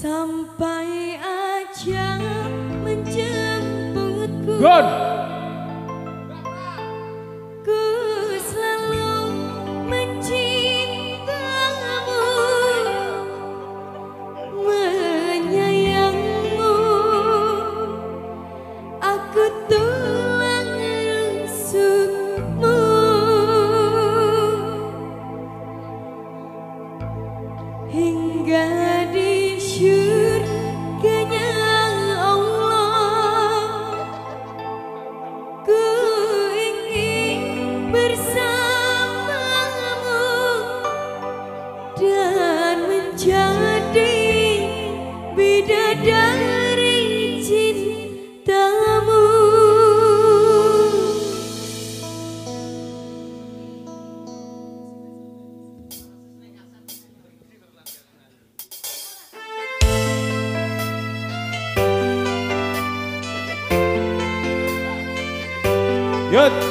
Sampai aja menjemputku. Good. Ku selalu mencintamu. Menyayangmu. Aku tulang rusukmu. Hingga bersamamu dan menjadi bidadari cintamu Good.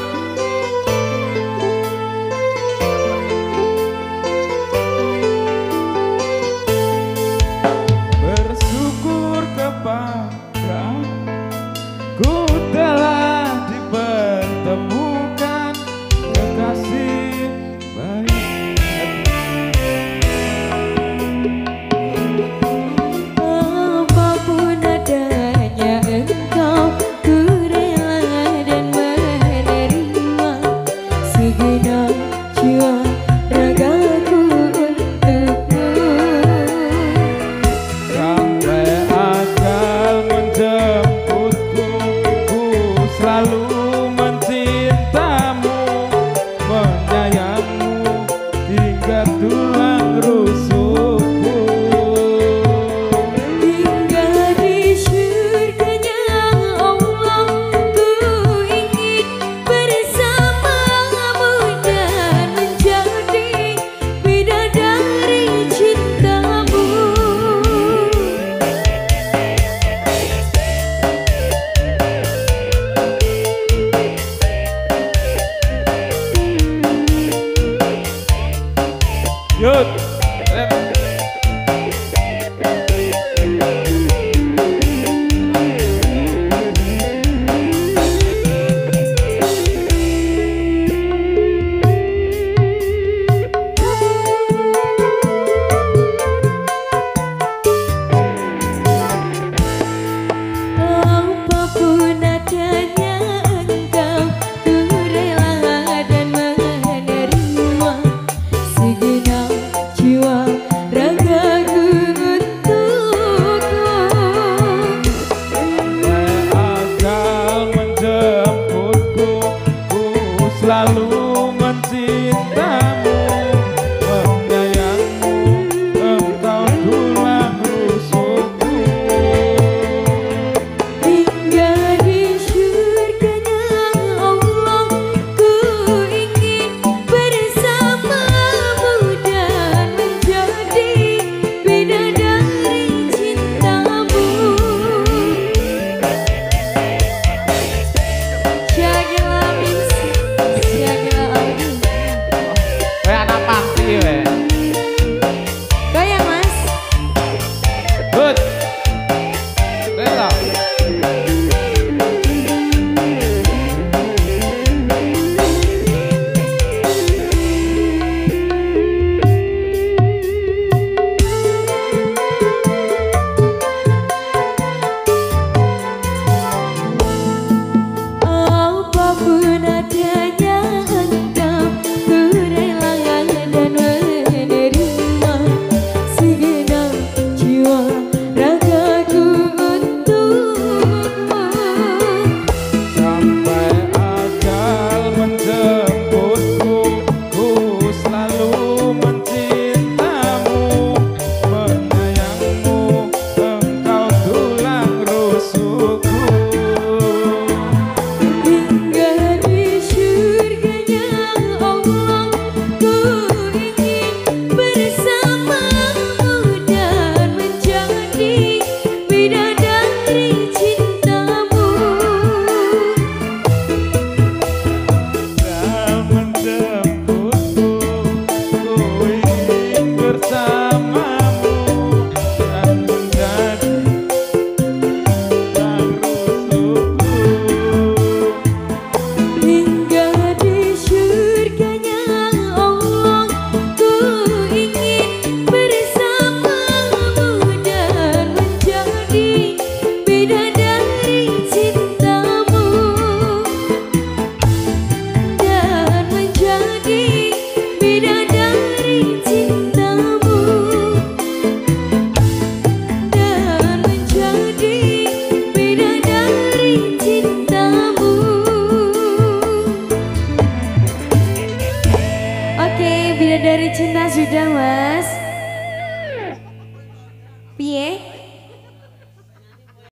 sudah mas.